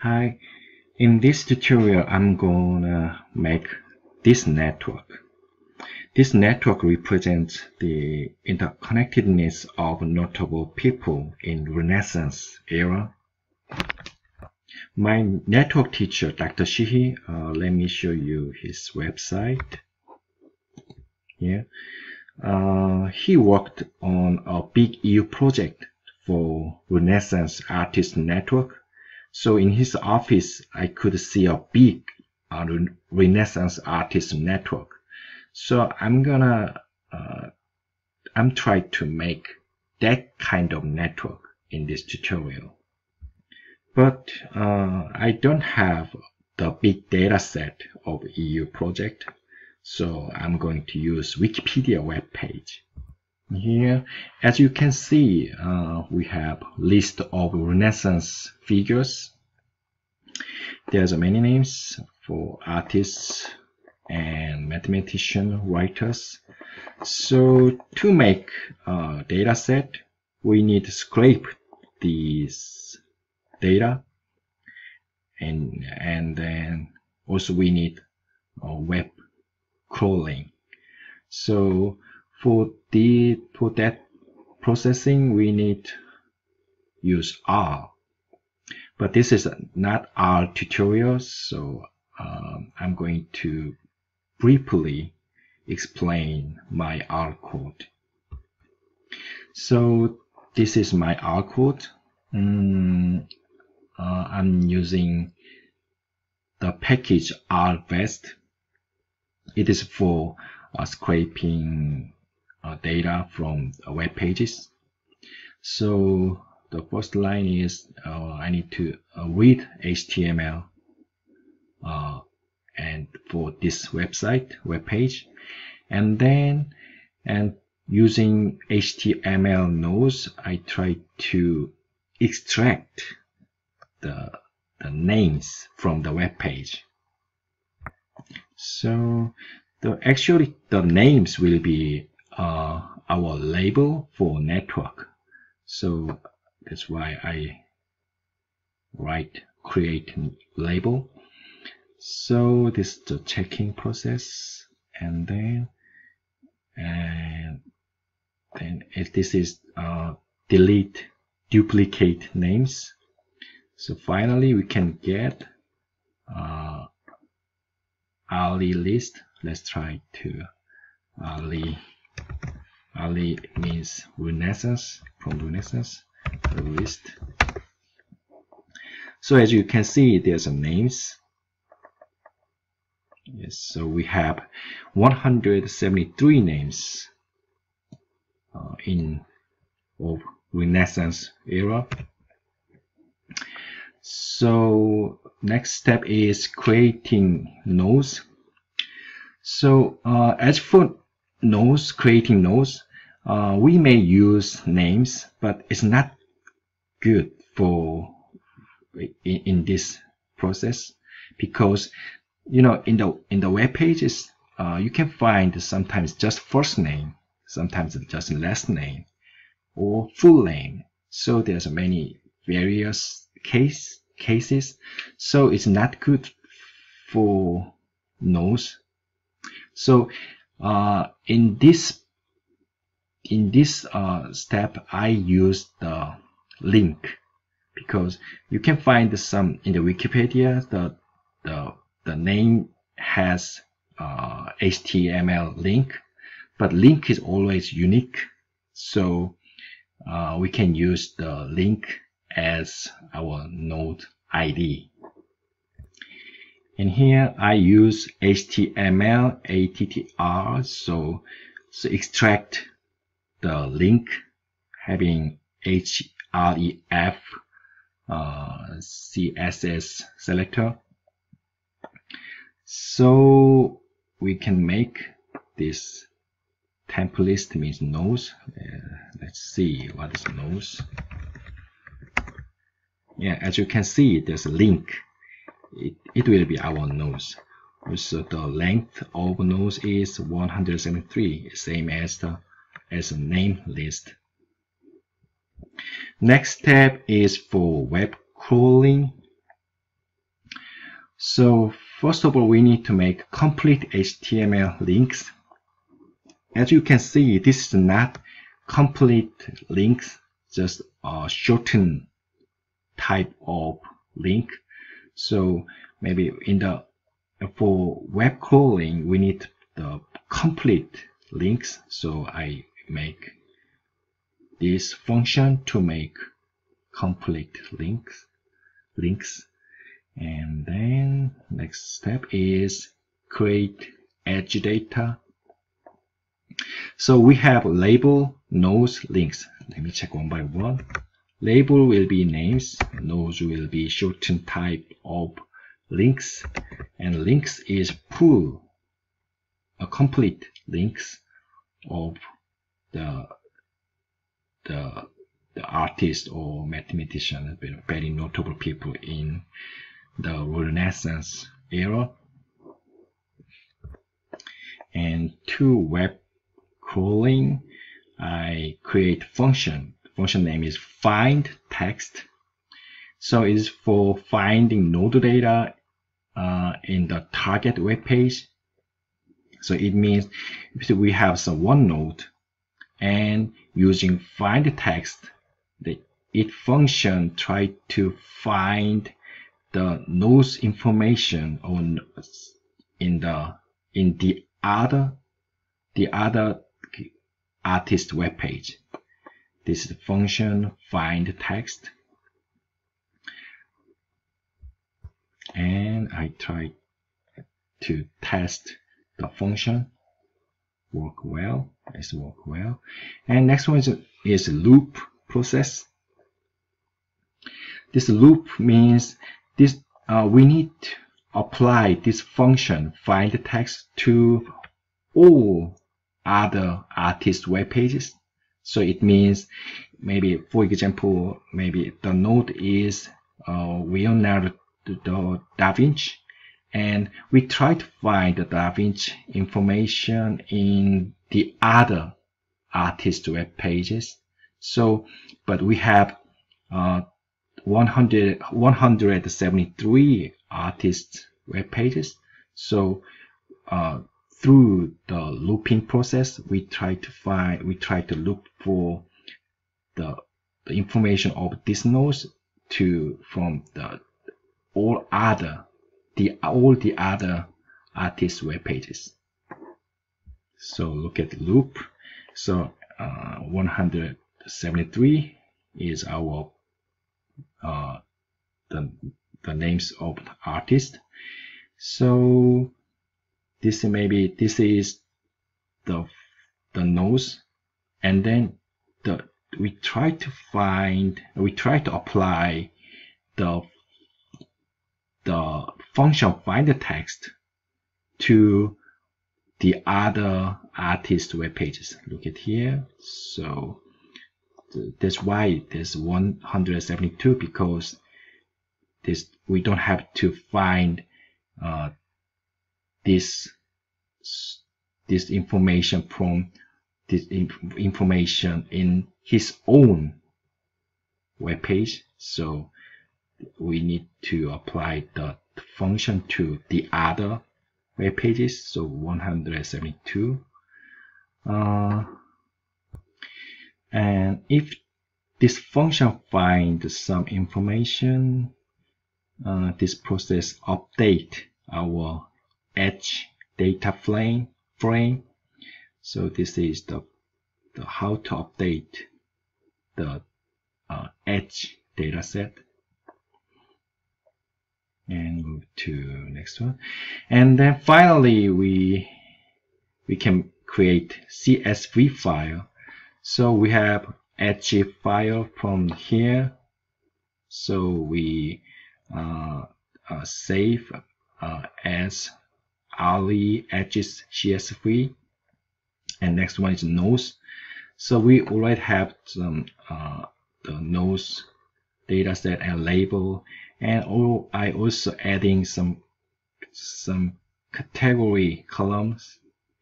Hi, in this tutorial I'm gonna make this network. This network represents the interconnectedness of notable people in Renaissance era. My network teacher, Dr. Schich, uh, let me show you his website. Here, uh, he worked on a big EU project for Renaissance Artist Network so in his office, I could see a big uh, Renaissance artist network. So I'm gonna, uh, I'm trying to make that kind of network in this tutorial. But uh, I don't have the big data set of EU project. So I'm going to use Wikipedia web page. Here, as you can see, uh, we have list of Renaissance figures. There's many names for artists and mathematician writers. So to make a data set, we need to scrape these data and and then also we need web crawling. So for the for that processing, we need use R. But this is not R tutorial, so um, I'm going to briefly explain my R code. So this is my R code. Mm, uh, I'm using the package rvest. It is for uh, scraping data from uh, web pages. So the first line is uh, I need to uh, read HTML uh, and for this website web page and then and using HTML nodes I try to extract the, the names from the web page so the actually the names will be uh, our label for network. So that's why I write create label. So this is the checking process and then and then if this is uh, delete duplicate names. So finally we can get uh, Ali list. Let's try to Ali Ali means Renaissance, from Renaissance, list. So as you can see, there's some names. Yes, so we have 173 names uh, in of Renaissance era. So next step is creating nodes. So uh, as for nodes, creating nodes, uh, we may use names, but it's not good for in, in this process because you know in the in the web pages uh, you can find sometimes just first name, sometimes just last name or full name. So there's many various case cases. So it's not good for nodes. So uh, in this in this uh, step I use the link because you can find some in the Wikipedia the the, the name has uh, HTML link but link is always unique. So uh, we can use the link as our node ID and here I use HTML ATTR so so extract the link having href uh, css selector. So we can make this template means nodes uh, let's see what is nodes yeah as you can see there's a link it, will be our nodes so the length of nodes is 173 same as the as a name list. Next step is for web crawling. So first of all, we need to make complete HTML links. As you can see, this is not complete links, just a shortened type of link. So maybe in the for web crawling, we need the complete links. So I make this function to make complete links links. And then next step is create edge data. So we have label nodes links. Let me check one by one label will be names nodes will be shortened type of links and links is full a complete links of the the the artist or mathematician, very notable people in the Renaissance era. And to web crawling, I create function. Function name is find text. So it's for finding node data uh, in the target web page. So it means we have some one node and using find text, the it function try to find the nodes information on in the in the other the other artist web page. This is function find text. And I try to test the function work well. It's work well. And next one is, is loop process. This loop means this uh, we need to apply this function find text to all other artist web pages. So it means maybe, for example, maybe the node is uh, Leonardo da Vinci and we try to find the Da Vinci information in the other artist web pages. So, but we have uh, 100, 173 artists web pages. So, uh, through the looping process, we try to find, we try to look for the, the information of these nodes to from the all other the all the other artist web pages. So look at the loop. So uh, 173 is our uh, the the names of the artist. So this maybe this is the the nodes, and then the we try to find we try to apply the the function find the text to the other artist web pages. Look at here. So that's why there's 172 because this we don't have to find uh, this this information from this information in his own web page. So we need to apply the function to the other web pages so 172 uh, and if this function finds some information uh, this process update our edge data frame frame. So this is the, the how to update the uh, edge dataset. And move to next one. And then finally we we can create CSV file. So we have edge file from here. So we uh, uh, save uh, as Ali edges CSV and next one is nodes so we already have some uh, the nodes dataset and label and all, I also adding some some category columns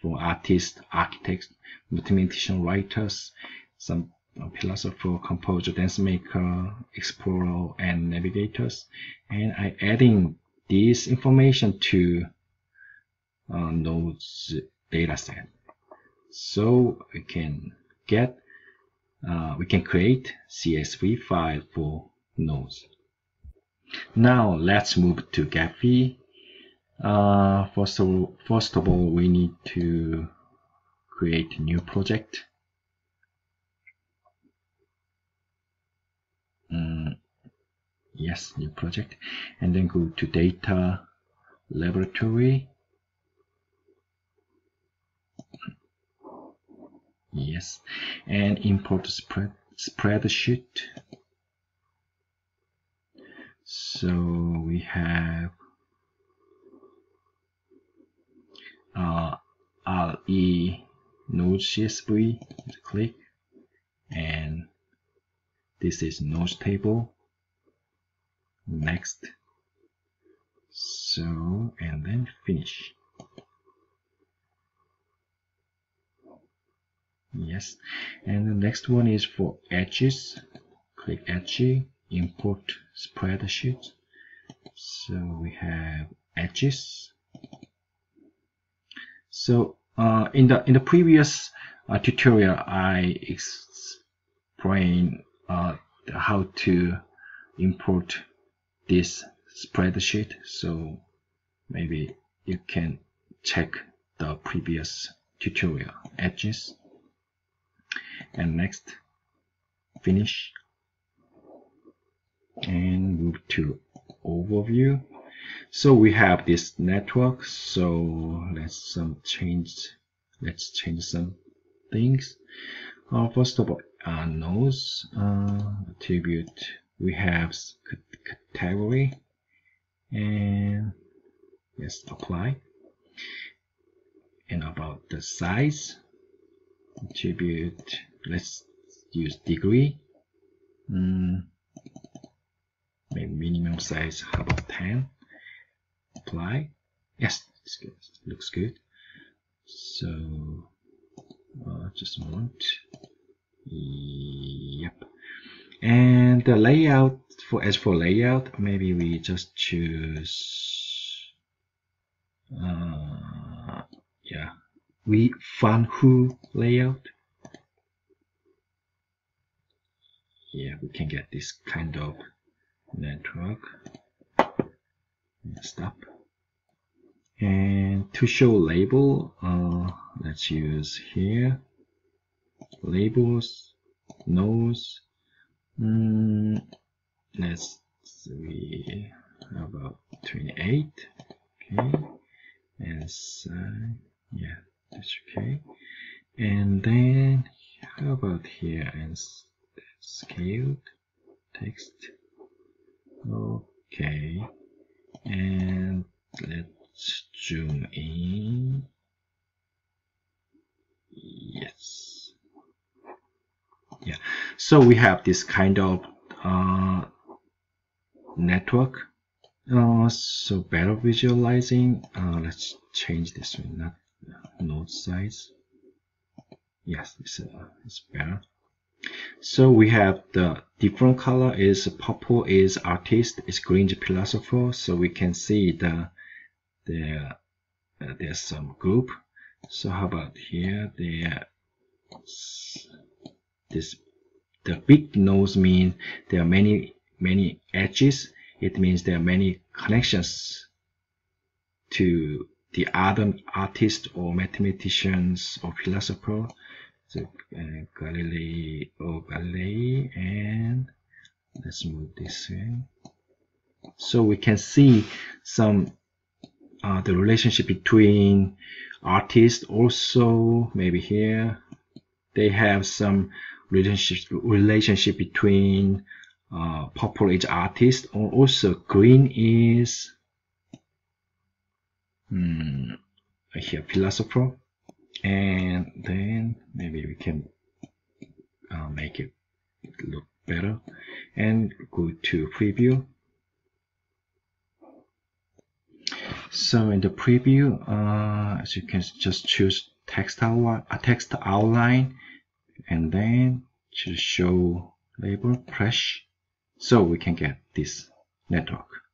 for artists, architects, mathematician, writers, some philosopher, composer, dance maker, explorer, and navigators. And I adding this information to uh, nodes data set. So we can get, uh, we can create CSV file for nodes. Now let's move to Gephi. Uh, first, of, first of all, we need to create new project. Mm, yes, new project. And then go to data laboratory. Yes, and import spread spreadsheet. So we have uh, RE node CSV, click, and this is nodes table. Next. So, and then finish. Yes, and the next one is for edges. Click edge, import spreadsheet. So we have edges. So uh, in the in the previous uh, tutorial, I explained uh, how to import this spreadsheet. So maybe you can check the previous tutorial edges. And next, finish. And move to overview. So we have this network. So let's some change let's change some things. Uh, first of all uh, nodes uh, attribute. We have category. And yes apply. And about the size attribute let's use degree. Mm, maybe minimum size about 10 apply. Yes good. Looks good. So uh, just a moment yep. And the layout for as for layout maybe we just choose uh, yeah. We found who layout yeah we can get this kind of network stop and to show label uh, let's use here. Labels nodes mm, let's see about 28 okay. And uh, yeah that's okay. And then how about here? And scaled text. Okay. And let's zoom in. Yes. Yeah. So we have this kind of uh, network. Uh, so better visualizing. Uh, let's change this one. Not node size. Yes it's, uh, it's better so we have the different color is purple is artist, is green is philosopher. So we can see the there uh, there's some group. So how about here? There this the big nodes mean there are many many edges. It means there are many connections to the other artists or mathematicians or philosopher so uh, Galilei or Galilei and let's move this way. So we can see some uh, the relationship between artists also maybe here. They have some relationship relationship between uh, purple is artist or also green is hmm, here philosopher and then maybe we can uh, make it look better and go to preview. So in the preview uh, as you can just choose text outline, a text outline and then to show label press. So we can get this network